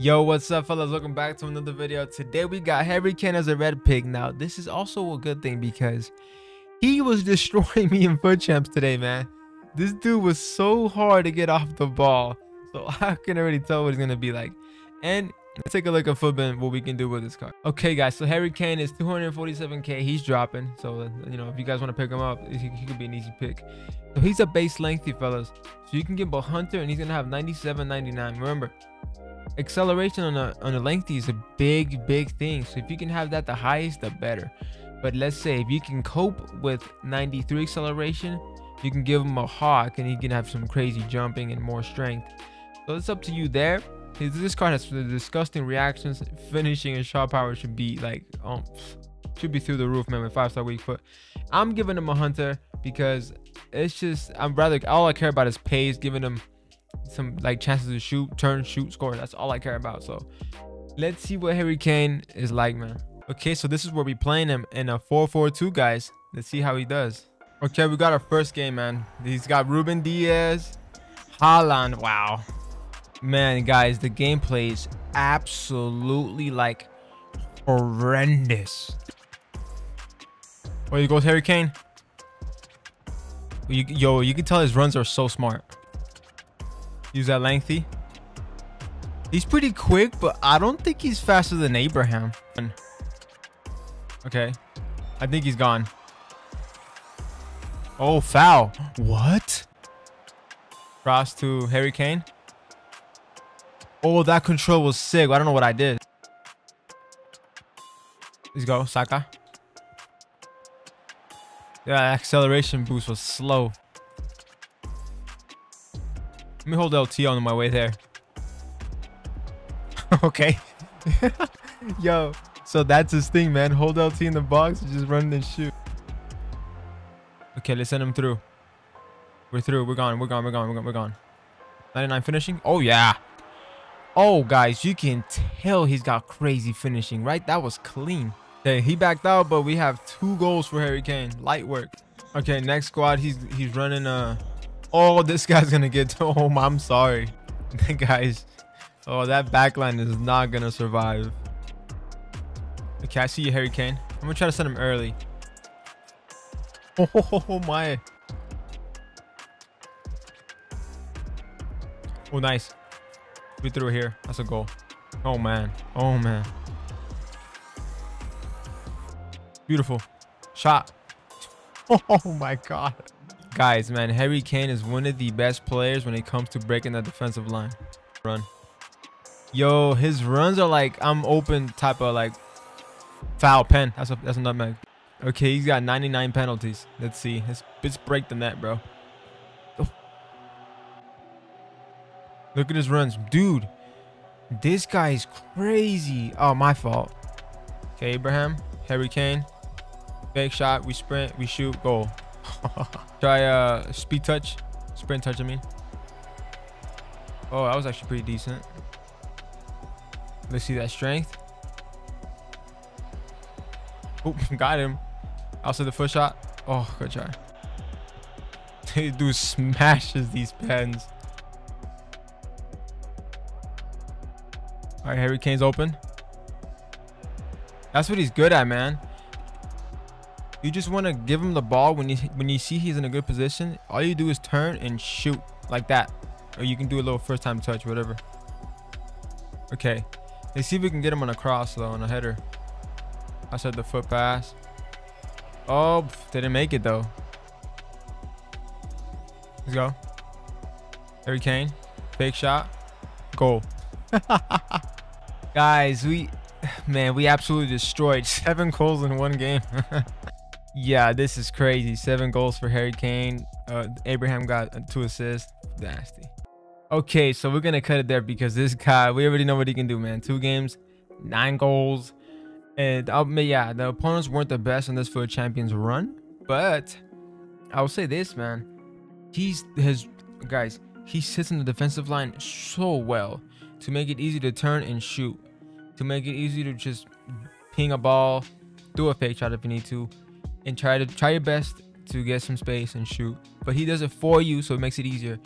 Yo, what's up, fellas? Welcome back to another video. Today we got Harry Kane as a red pick. Now, this is also a good thing because he was destroying me in FUT champs today, man. This dude was so hard to get off the ball. So I can already tell what he's gonna be like. And let's take a look at FUTBIN, what we can do with this card. Okay, guys, so Harry Kane is 247k. He's dropping. So, uh, you know, if you guys want to pick him up, he, he could be an easy pick. So he's a base lengthy, fellas. So you can get both hunter and he's gonna have 97, 99. Remember, acceleration on a on a lengthy is a big big thing. So if you can have that the highest the better. But let's say if you can cope with 93 acceleration you can give him a hawk and he can have some crazy jumping and more strength. So it's up to you there. This card has disgusting reactions. Finishing and shot power should be like um should be through the roof man with five star weak foot. I'm giving him a hunter because it's just i'm rather all i care about is pace giving him some like chances to shoot, turn, shoot, score. That's all I care about. So let's see what Harry Kane is like, man. Okay, so this is where we playing him in a 4-4-2, guys. Let's see how he does. Okay, we got our first game, man. He's got Ruben Dias, Haaland. Wow. Man, guys, the gameplay is absolutely like horrendous. Where you goes Harry Kane? You, yo, you can tell his runs are so smart. Use that lengthy. He's pretty quick, but I don't think he's faster than Abraham. Okay. I think he's gone. Oh, foul. What? Cross to Harry Kane. Oh, that control was sick. I don't know what I did. Let's go, Saka. Yeah, acceleration boost was slow. Let me hold LT on my way there. okay. Yo, so that's his thing, man. Hold LT in the box, and just run and shoot. Okay, let's send him through. We're through. We're gone. We're gone. We're gone. We're gone. We're gone. 99 finishing. Oh, yeah. Oh, guys, you can tell he's got crazy finishing, right? That was clean. Okay, he backed out, but we have two goals for Harry Kane. Light work. Okay, next squad, he's he's running uh Oh, this guy's gonna get to home. Oh, I'm sorry. Guys. Oh, that backline is not gonna survive. Okay, I see you, Harry Kane. I'm gonna try to send him early. Oh my. Oh, nice. We threw here. That's a goal. Oh man. Oh man. Beautiful. Shot. Oh my god. Guys, man, Harry Kane is one of the best players when it comes to breaking the defensive line. Run. Yo, his runs are like I'm open type of like foul pen. That's a that's a nutmeg. Okay, he's got 99 penalties. Let's see. Let's, let's break the net, bro. Oh. Look at his runs. Dude, this guy is crazy. Oh, my fault. Okay, Abraham, Harry Kane. Fake shot. We sprint. We shoot. Goal. Try uh speed touch, sprint touch. I mean. Oh, that was actually pretty decent. Let's see that strength. Oh, got him. Also the foot shot. Oh, good try. This Dude smashes these pens. All right, Harry Kane's open. That's what he's good at, man. You just want to give him the ball when you when you see he's in a good position. All you do is turn and shoot like that. Or you can do a little first time touch, whatever. Okay. Let's see if we can get him on a cross though, on a header. I said the foot pass. Oh, didn't make it though. Let's go. Harry Kane. Fake shot. Goal. Guys, we man, we absolutely destroyed seven goals in one game. Yeah, this is crazy. Seven goals for Harry Kane. Uh, Abraham got two assists. Nasty. Okay, so we're gonna cut it there because this guy, we already know what he can do, man. Two games, nine goals, and um, yeah, the opponents weren't the best in this FUT Champions run, but I will say this, man. He's his guys. He sits in the defensive line so well to make it easy to turn and shoot, to make it easy to just ping a ball, do a fake shot if you need to, and try to try your best to get some space and shoot. But he does it for you, so it makes it easier.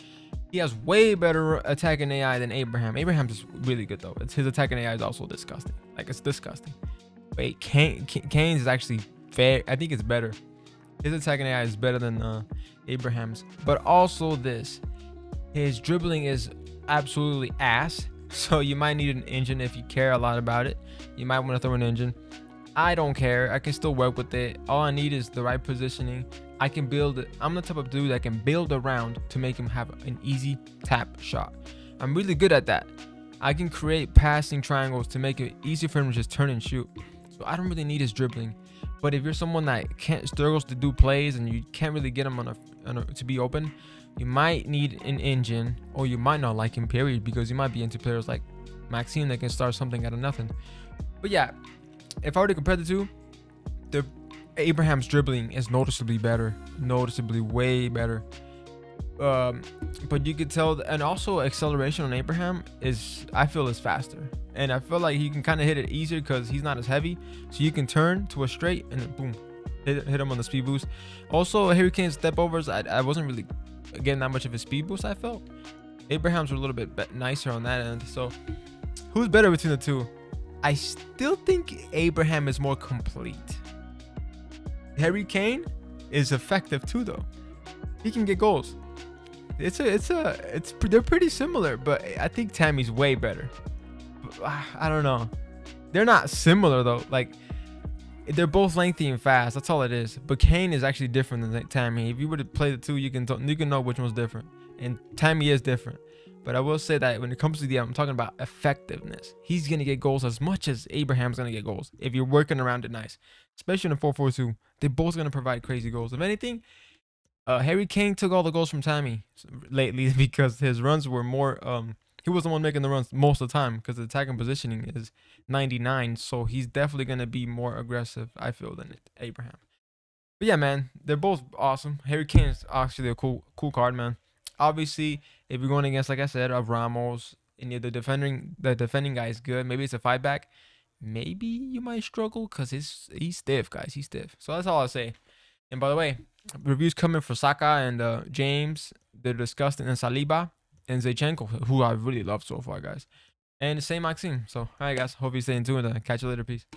He has way better attacking AI than Abraham. Abraham's is really good though. It's his attacking AI is also disgusting. Like it's disgusting. Wait, Kane, Kane's is actually fair. I think it's better. His attacking AI is better than uh, Abraham's. But also this, his dribbling is absolutely ass. So you might need an engine if you care a lot about it. You might want to throw an engine. I don't care. I can still work with it. All I need is the right positioning. I can build it. I'm the type of dude that can build around to make him have an easy tap shot. I'm really good at that. I can create passing triangles to make it easy for him to just turn and shoot. So I don't really need his dribbling. But if you're someone that can't struggles to do plays and you can't really get him on a, on a to be open, you might need an engine or you might not like him period because you might be into players like Maxime that can start something out of nothing. But yeah, if I were to compare the two, the Abraham's dribbling is noticeably better, noticeably way better. Um, but you could tell, and also acceleration on Abraham is, I feel, is faster, and I feel like he can kind of hit it easier because he's not as heavy, so you can turn to a straight and boom, hit, hit him on the speed boost. Also, Harry Kane's step overs, I, I wasn't really getting that much of a speed boost. I felt Abraham's were a little bit nicer on that end. So, who's better between the two? I still think Abraham is more complete. Harry Kane is effective too, though. He can get goals. It's a, it's a, it's they're pretty similar, but I think Tammy's way better. Ah, I don't know. They're not similar though. Like they're both lengthy and fast. That's all it is. But Kane is actually different than Tammy. If you were to play the two, you can you can know which one's different. And Tammy is different. But I will say that when it comes to the, I'm talking about effectiveness. He's gonna get goals as much as Abraham's gonna get goals if you're working around it nice. Especially in a 4-4-2, they're both gonna provide crazy goals. If anything, uh, Harry Kane took all the goals from Tammy lately because his runs were more. Um, he was the one making the runs most of the time because the attacking positioning is 99. So he's definitely gonna be more aggressive, I feel, than Abraham. But yeah, man, they're both awesome. Harry Kane is actually a cool, cool card, man. Obviously, if you're going against, like I said, of Ramos, and the defending the defending guy is good, maybe it's a fight back. Maybe you might struggle because he's he's stiff, guys. He's stiff. So that's all I'll say. And by the way, reviews coming for Saka and uh, James. They're disgusting and Saliba and Zaychenko, who I really love so far, guys. And the same Maxime. So, all right, guys. Hope you stay tuned. tune. And catch you later. Peace.